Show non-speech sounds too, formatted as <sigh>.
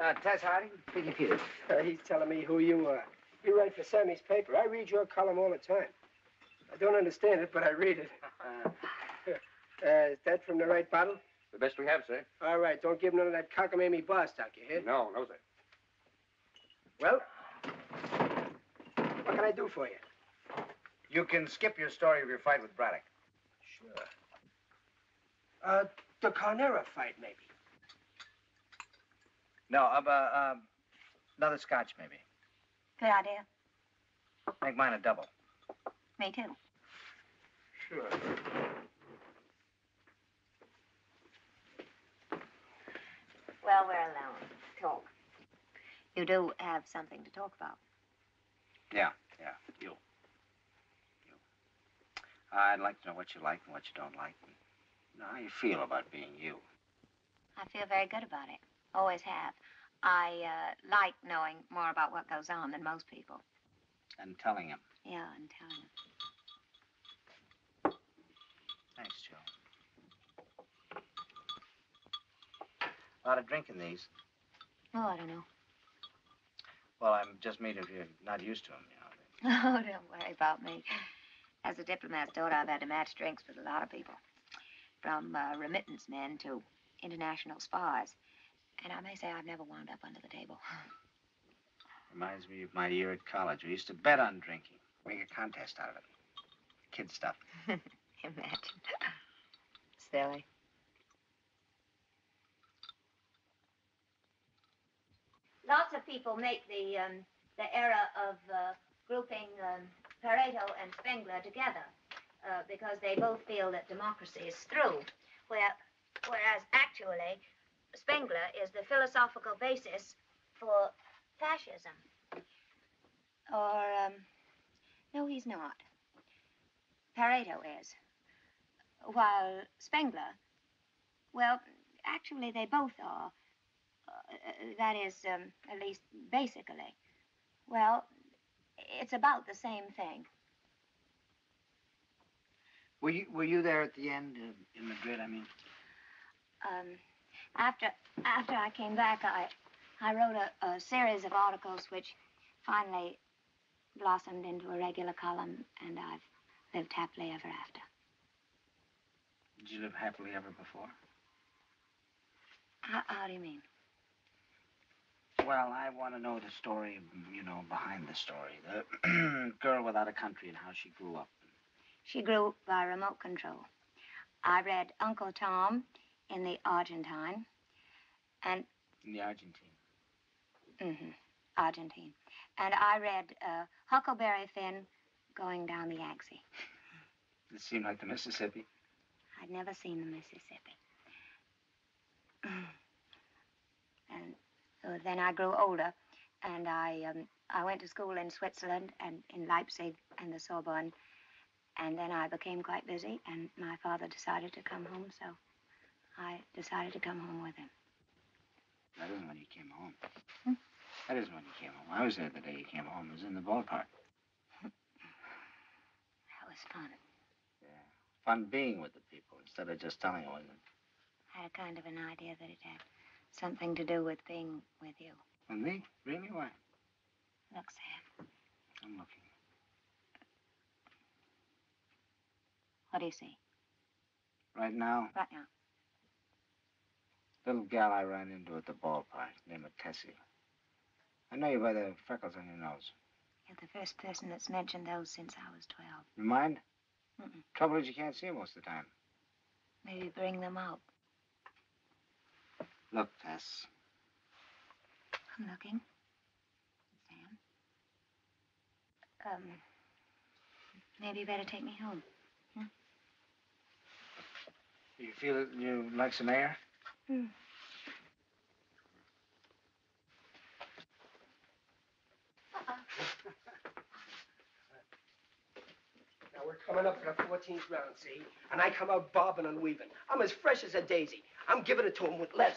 Uh, Tess Harding, Pinky Peters. Uh, he's telling me who you are. You write for Sammy's paper. I read your column all the time. I don't understand it, but I read it. <laughs> Uh, is that from the right bottle? The best we have, sir. All right, don't give none of that cockamamie bar stock, you hear? No, no, sir. Well, what can I do for you? You can skip your story of your fight with Braddock. Sure. Uh, the Carnera fight, maybe. No, uh, uh, another scotch, maybe. Good idea. Make mine a double. Me too. Sure. Well, we're alone. Talk. You do have something to talk about. Yeah, yeah, you. You. I'd like to know what you like and what you don't like. And know how you feel about being you. I feel very good about it. Always have. I uh, like knowing more about what goes on than most people. And telling him. Yeah, and telling him. Thanks, Joe. A lot of drinking these. Oh, I don't know. Well, I'm just mean if you're not used to them, you know. <laughs> Oh, don't worry about me. As a diplomat's daughter, I've had to match drinks with a lot of people. From uh, remittance men to international spies. And I may say I've never wound up under the table. <sighs> Reminds me of my year at college. We used to bet on drinking. Make a contest out of it. Kid stuff. <laughs> Imagine. <sighs> Silly. Lots of people make the um, the error of uh, grouping um, Pareto and Spengler together uh, because they both feel that democracy is through, where, whereas actually Spengler is the philosophical basis for fascism. Or, um, no, he's not. Pareto is. While Spengler, well, actually, they both are. Uh, that is, um, at least basically. Well, it's about the same thing. Were you Were you there at the end uh, in Madrid? I mean, Um, after after I came back, I I wrote a, a series of articles which finally blossomed into a regular column, and I've lived happily ever after. did you live happily ever before? How, how do you mean? Well, I want to know the story, you know, behind the story. The <clears throat> girl without a country and how she grew up. She grew up by remote control. I read Uncle Tom in the Argentine, and In the Argentine. Mm-hmm. Argentine, and I read uh, Huckleberry Finn going down the Yangtze. <laughs> It seemed like the Mississippi. I'd never seen the Mississippi. <clears throat> and so then I grew older, and I um, I went to school in Switzerland and in Leipzig and the Sorbonne, and then I became quite busy, and my father decided to come home, so I decided to come home with him. That isn't when he came home. Hmm? That isn't when he came home. I was there the day he came home. It was in the ballpark. That was fun. Yeah. Fun being with the people instead of just telling them. wasn't it? I had a kind of an idea that it had something to do with being with you. With me? Really? Why? Look, Sam, I'm looking. what do you see Right now, right now? Little gal I ran into at the ballpark, named Tessie. I know you by the freckles on your nose. You're the first person that's mentioned those since I was 12. You mind? Mm-mm. Trouble is you can't see 'em most of the time. Maybe bring them out. Look, Tess. I'm looking. Sam. Um, maybe you better take me home. You feel you like some air? Hmm. <laughs> Now we're coming up for the 14th round, see? And I come out bobbing and weaving. I'm as fresh as a daisy. I'm giving it to him with less.